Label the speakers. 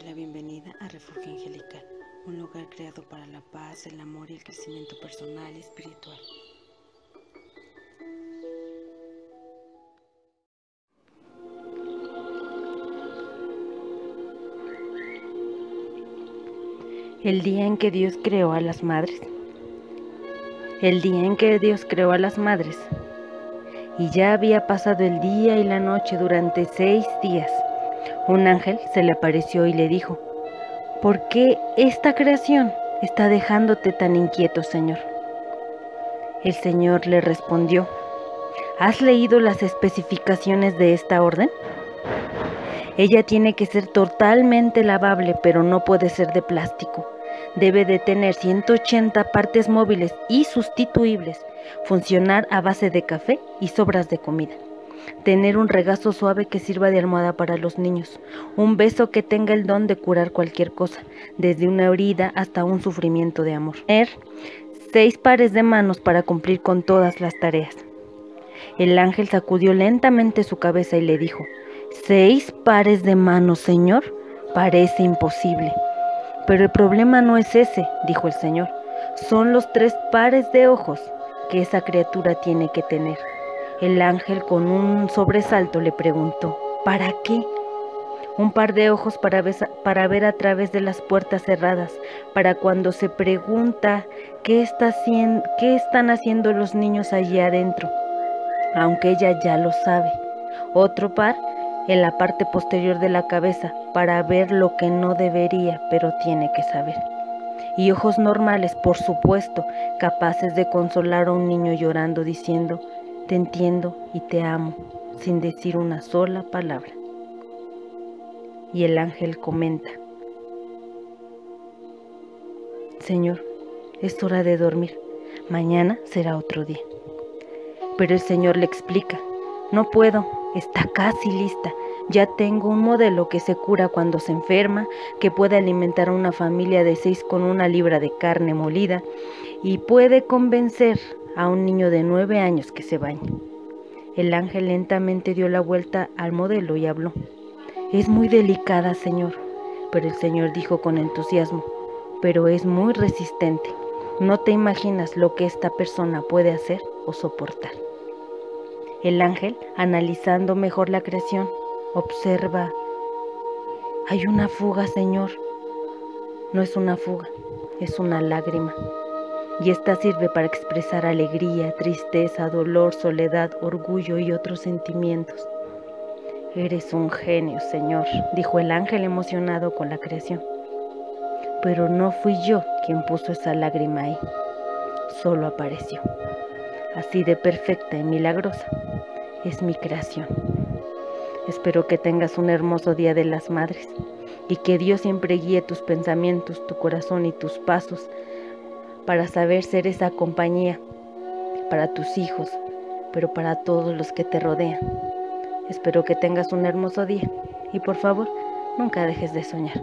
Speaker 1: doy la bienvenida a Refugio Angelical, un lugar creado para la paz, el amor y el crecimiento personal y espiritual.
Speaker 2: El día en que Dios creó a las madres. El día en que Dios creó a las madres. Y ya había pasado el día y la noche durante seis días. Un ángel se le apareció y le dijo, ¿por qué esta creación está dejándote tan inquieto, Señor? El Señor le respondió, ¿has leído las especificaciones de esta orden? Ella tiene que ser totalmente lavable, pero no puede ser de plástico. Debe de tener 180 partes móviles y sustituibles, funcionar a base de café y sobras de comida. Tener un regazo suave que sirva de almohada para los niños. Un beso que tenga el don de curar cualquier cosa, desde una herida hasta un sufrimiento de amor. Tener seis pares de manos para cumplir con todas las tareas. El ángel sacudió lentamente su cabeza y le dijo, ¿Seis pares de manos, Señor? Parece imposible. Pero el problema no es ese, dijo el Señor. Son los tres pares de ojos que esa criatura tiene que tener. El ángel con un sobresalto le preguntó, ¿para qué? Un par de ojos para, ver a través de las puertas cerradas, para cuando se pregunta qué, qué están haciendo los niños allí adentro, aunque ella ya lo sabe. Otro par en la parte posterior de la cabeza para ver lo que no debería, pero tiene que saber. Y ojos normales, por supuesto, capaces de consolar a un niño llorando diciendo, te entiendo y te amo, sin decir una sola palabra. Y el ángel comenta, Señor, es hora de dormir, mañana será otro día. Pero el Señor le explica, no puedo, está casi lista, ya tengo un modelo que se cura cuando se enferma, que puede alimentar a una familia de seis con una libra de carne molida y puede convencer a un niño de nueve años que se bañe. El ángel lentamente dio la vuelta al modelo y habló. Es muy delicada, Señor. Pero el Señor dijo con entusiasmo, pero es muy resistente. No te imaginas lo que esta persona puede hacer o soportar. El ángel, analizando mejor la creación, observa, hay una fuga, Señor. No es una fuga, es una lágrima y esta sirve para expresar alegría, tristeza, dolor, soledad, orgullo y otros sentimientos. Eres un genio, Señor, dijo el ángel emocionado con la creación. Pero no fui yo quien puso esa lágrima ahí, solo apareció. Así de perfecta y milagrosa es mi creación. Espero que tengas un hermoso día de las madres y que Dios siempre guíe tus pensamientos, tu corazón y tus pasos para saber ser esa compañía para tus hijos, pero para todos los que te rodean. Espero que tengas un hermoso día y por favor, nunca dejes de soñar.